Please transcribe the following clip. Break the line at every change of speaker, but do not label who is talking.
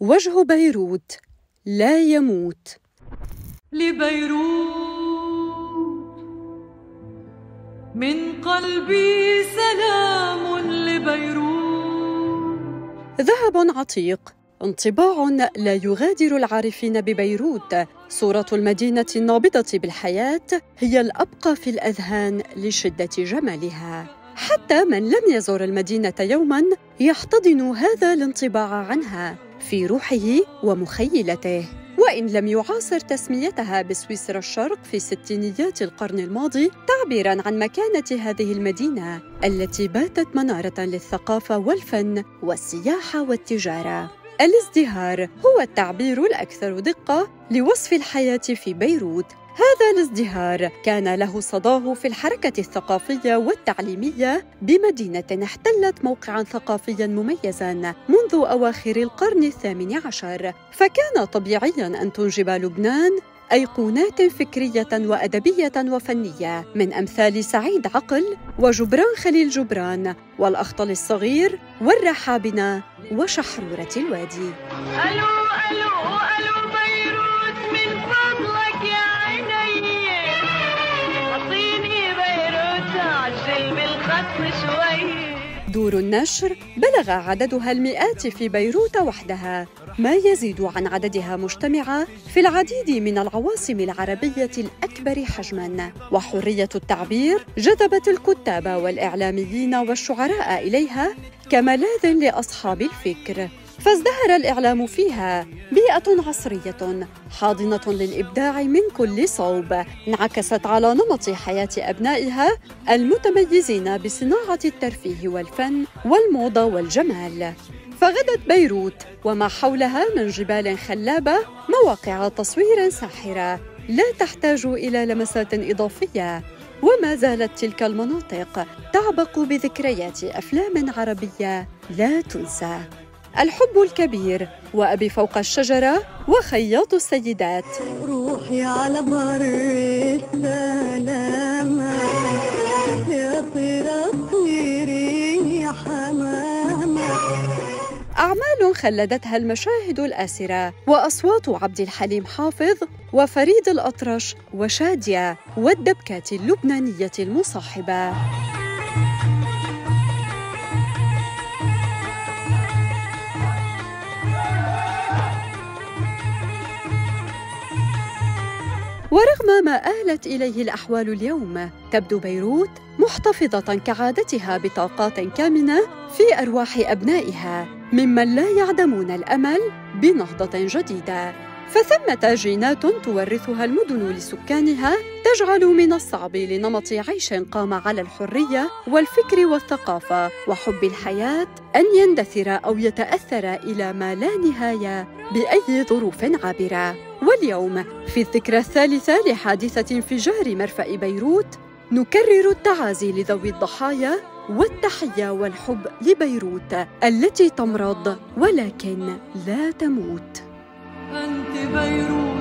وجه بيروت لا يموت.
لبيروت. من قلبي سلام لبيروت.
ذهب عتيق انطباع لا يغادر العارفين ببيروت. صورة المدينة النابضة بالحياة هي الأبقى في الأذهان لشدة جمالها. حتى من لم يزور المدينة يوما يحتضن هذا الانطباع عنها. في روحه ومخيلته. وإن لم يعاصر تسميتها بسويسرا الشرق في ستينيات القرن الماضي تعبيراً عن مكانة هذه المدينة التي باتت منارة للثقافة والفن والسياحة والتجارة. الازدهار هو التعبير الأكثر دقة لوصف الحياة في بيروت. هذا الازدهار كان له صداه في الحركة الثقافية والتعليمية بمدينة احتلت موقعا ثقافيا مميزا منذ أواخر القرن الثامن عشر. فكان طبيعيا أن تنجب لبنان أيقونات فكرية وأدبية وفنية من أمثال سعيد عقل وجبران خليل جبران والأخطل الصغير والرحابنة وشحرورة الوادي.
ألو ألو ألو بيروت!
دور النشر بلغ عددها المئات في بيروت وحدها ما يزيد عن عددها مجتمعة في العديد من العواصم العربية الأكبر حجماً. وحرية التعبير جذبت الكتاب والإعلاميين والشعراء إليها كملاذ لأصحاب الفكر. فازدهر الإعلام فيها بيئة عصرية حاضنة للإبداع من كل صوب انعكست على نمط حياة أبنائها المتميزين بصناعة الترفيه والفن والموضة والجمال. فغدت بيروت وما حولها من جبال خلابة مواقع تصوير ساحرة. لا تحتاج إلى لمسات إضافية وما زالت تلك المناطق تعبق بذكريات أفلام عربية. لا تنسى. الحب الكبير وأبي فوق الشجرة وخياط السيدات.
روحي على بر السلامة يا طيرة طيرين يا حمامة.
أعمال خلدتها المشاهد الآسرة وأصوات عبد الحليم حافظ وفريد الأطرش وشادية والدبكات اللبنانية المصاحبة. ورغم ما آلت إليه الأحوال اليوم تبدو بيروت محتفظة كعادتها بطاقات كامنة في أرواح أبنائها ممن لا يعدمون الأمل بنهضة جديدة. فثمة جينات تورثها المدن لسكانها تجعل من الصعب لنمط عيش قام على الحرية والفكر والثقافة وحب الحياة أن يندثر أو يتأثر إلى ما لا نهاية بأي ظروف عابرة. واليوم في الذكرى الثالثة لحادثة انفجار مرفأ بيروت نكرر التعازي لذوي الضحايا والتحية والحب لبيروت التي تمرض ولكن لا تموت.
أنت بيروت.